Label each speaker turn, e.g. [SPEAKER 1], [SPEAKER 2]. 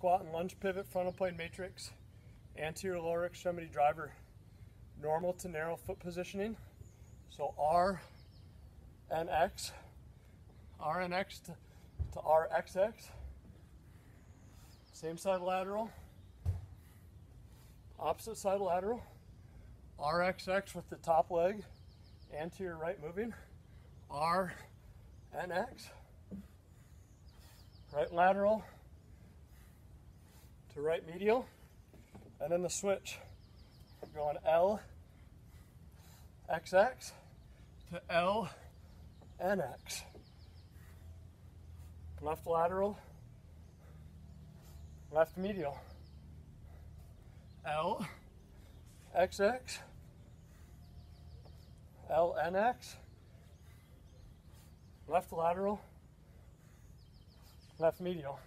[SPEAKER 1] squat and lunge pivot, frontal plane matrix, anterior lower extremity driver, normal to narrow foot positioning. So R and X, R and X to, to RXX. Same side lateral, opposite side lateral, RXX with the top leg, anterior right moving, R and X, right lateral to right medial, and then the switch going L, XX to L, NX. Left lateral, left medial, L, XX, left lateral, left medial.